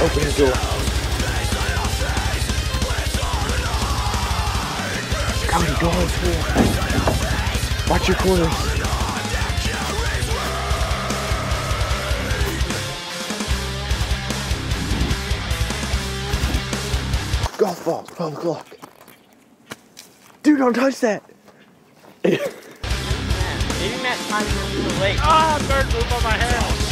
Open the door. How many doors? Watch your corners. Golf ball, 12 o'clock. Dude, don't touch that. Maybe Matt time is a little late. Ah, bird poop on my head.